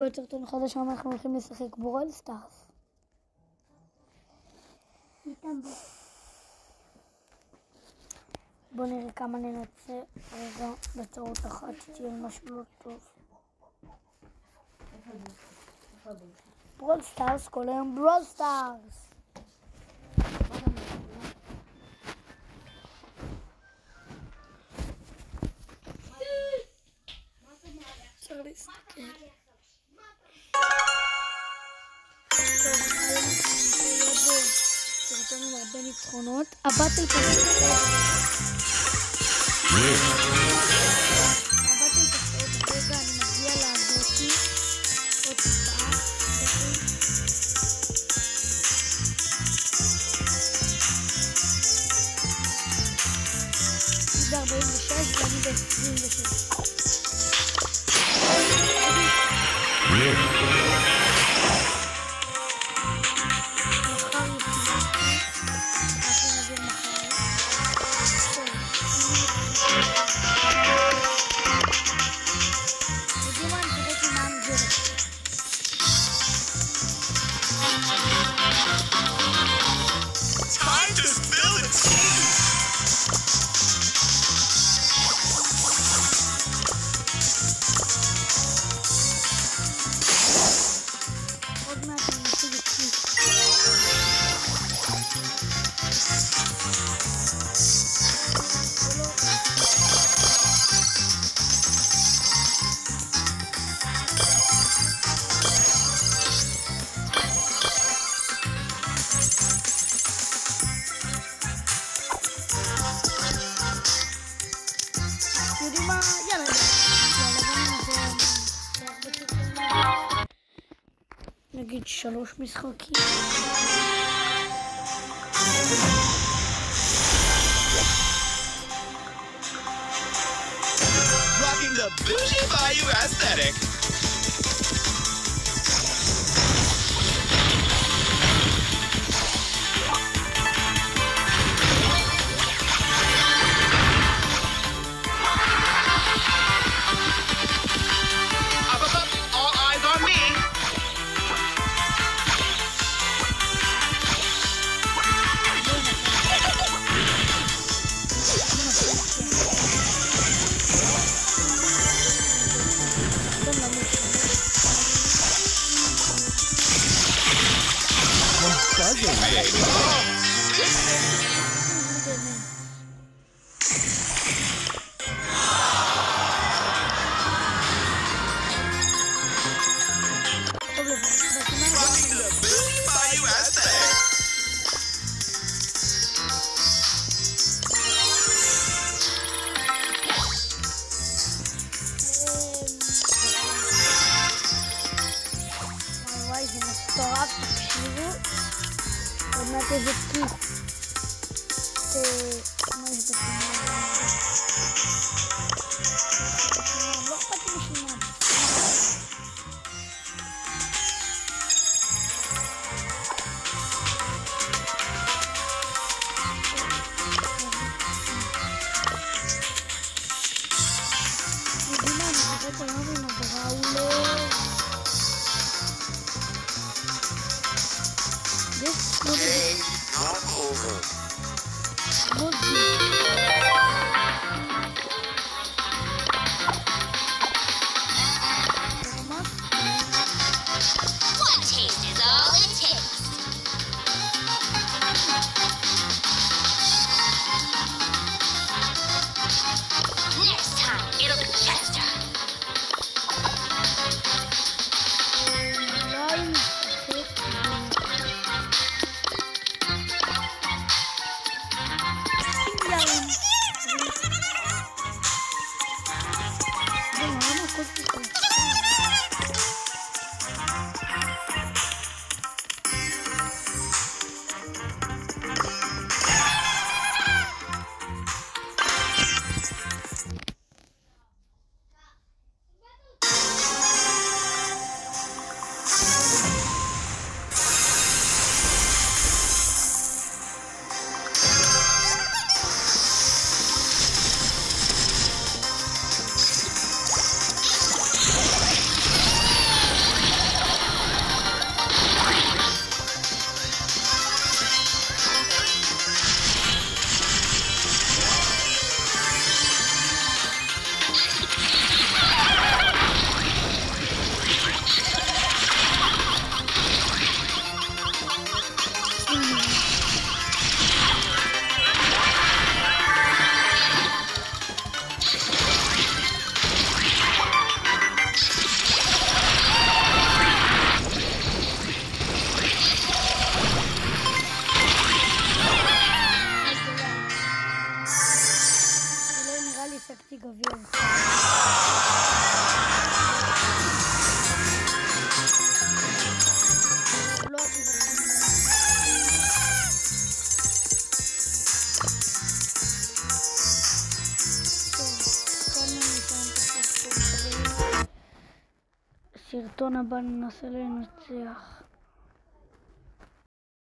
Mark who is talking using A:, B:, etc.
A: לא סרטון חדש, היום אנחנו הולכים לשחק בורל סטארס. בואו נראה כמה ננצל רגע בטעות אחת, שתהיה משהו לא טוב. ברול סטארס כל היום ברול סטארס! האחרונות, הבטל פרס. just שלוש משחקים.
B: Rocking the bougie Bayou aesthetic.
A: Ela teve que ter mais
B: do over. time.
A: בסרטון הבא ננסה לנצח.